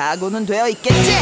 각오는 되어 있겠지?